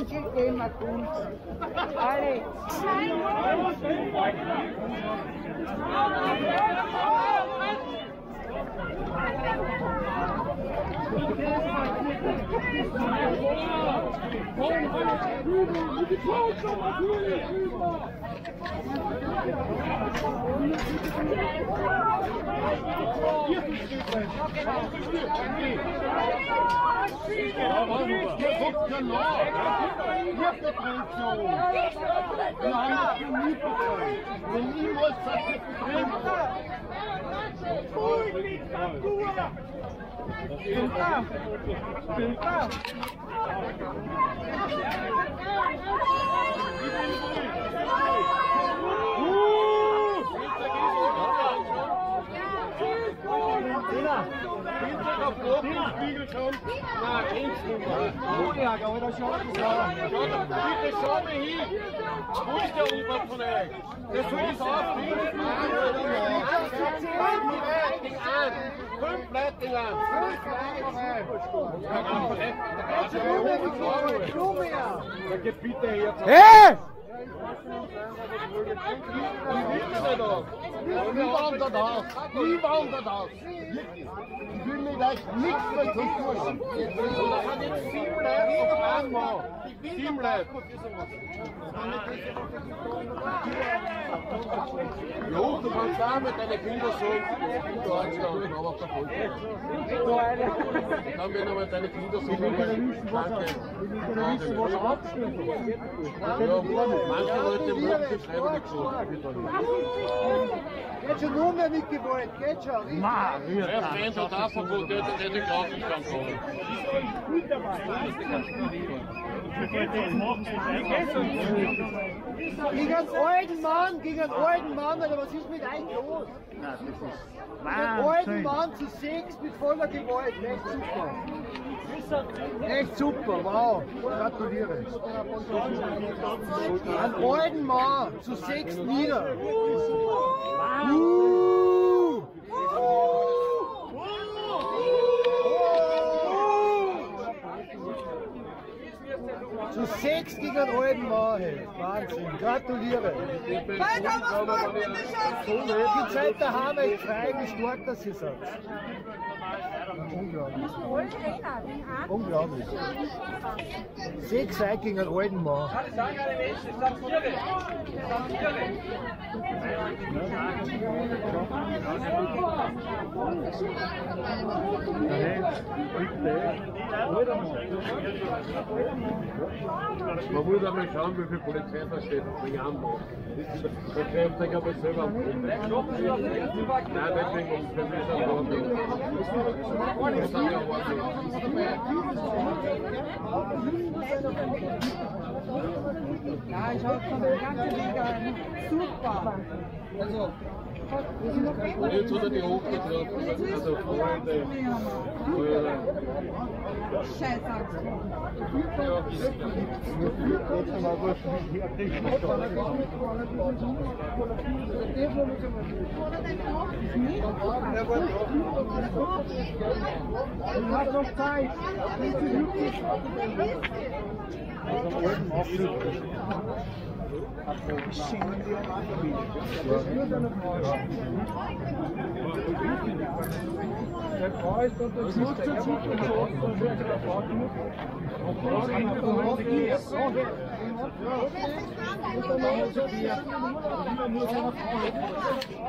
Sanki Emakun. Are. Thank you. Niemals hat sich getrennt. Ruhig mit Natur! Angel Thema tun. Alle. Bitte schau mal hin. Wo ist der Ober von euch? Der soll es aufnehmen. Fünf an. Fünf Leute lang. Da geht bitte her. Hey! Nie wandert aus. Nie wandert aus. Wirklich. Ich will mit euch nichts mehr zu tun. Und da sind jetzt sieben Leute auf einmal. Sieben Leute. Jo, du kannst auch mit deinen Kindern bin da angestanden, aber auf der Folge. Dann werden aber deine Kinder sagen, danke. Ja, manche Leute mögen die freiwillig so. Geht schon nur mehr mit Gewalt, geht schon. Wer Fan hat davon, wo der der den Graufenstand kommt. Gegen einen alten Mann, gegen einen alten Mann, Alter, was ist mit euch los? Gegen einen alten Mann zu sechs mit voller Gewalt, echt super. Echt super, wow, gratuliere. Einen alten Mann zu sechs nieder. Uh. Zu sechs gegen einen alten Mann, hey. Wahnsinn, gratuliere. Die Zeit der Hammer ist frei, wie stark das ihr seid. Unglaublich. Sechs Leute gegen einen alten Mann. Man muss einmal schauen, wie viel Polizei da steht und bringen an. Da greift sich aber selber am Boden. Nein, deswegen, um für mich ja ich habe von der ganzen Liga super. Also, Jetzt hat er die hochgetroffen. Also Freunde. Freunde. Scheiß Angst. du hast noch Zeit. Der ist unter das muss zur Situation und wird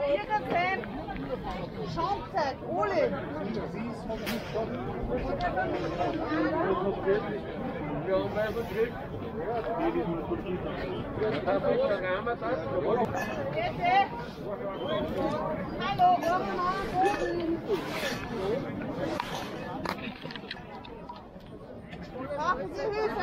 Irgendwann Schonzeit, Ole. Brauchen Sie Hilfe?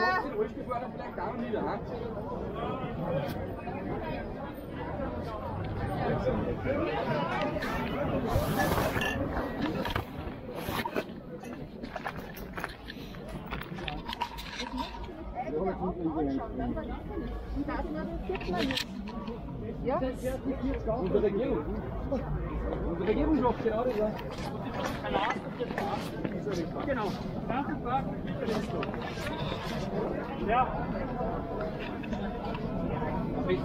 Ja? Unsere Regierung. Unsere Regierung macht gerade, ja. Genau. Ja. Gehen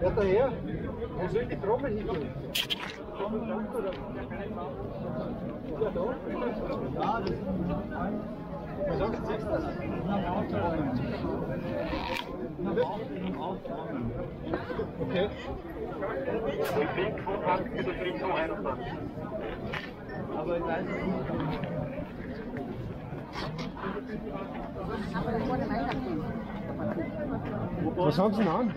Ja, daher. Wo soll die Trommel hin? Trommel dank oder? Ja, da. Ja, das Was sagst du, siehst du das? Okay. Aber ich weiß nicht. Was haben Sie denn an?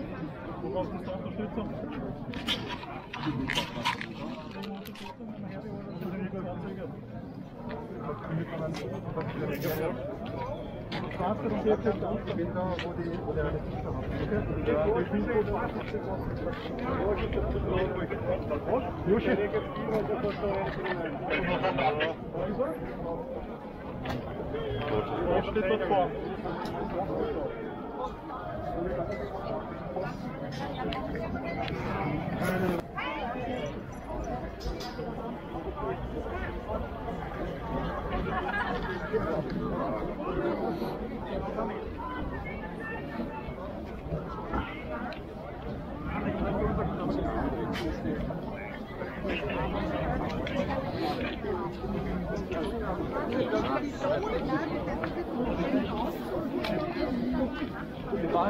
Was steht dort vor? Die Wahl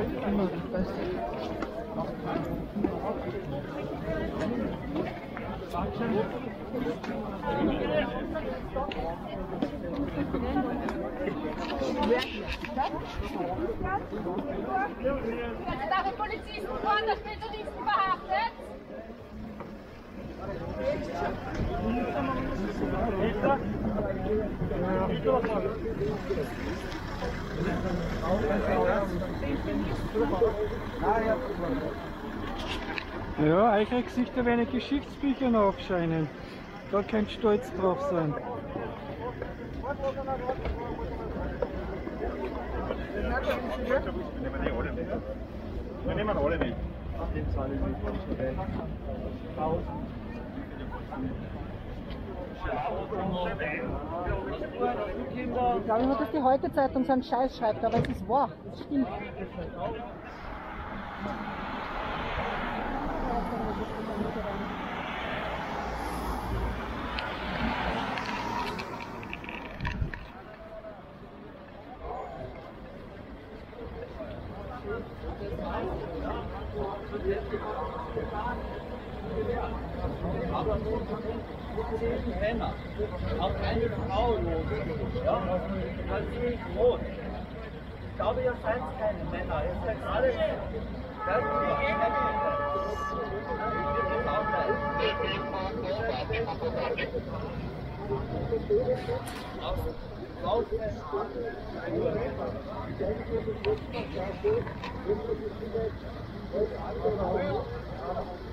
ist immer das Beste. Jetzt darf ein Polizisten fahren, das bin du nicht verhaftet. Ja, eure Gesichter werden Geschichtsbüchern aufscheinen. Da ihr stolz drauf sein. Wir nehmen alle mit. Ich glaube immer, dass die Heute-Zeitung so einen Scheiß schreibt, aber es ist wahr. Es stimmt. Männer. Auch eine Frau los. Ja? Ganz rot. Ich glaube, ihr seid keine Männer. Ihr seid alle. Ja, Raus.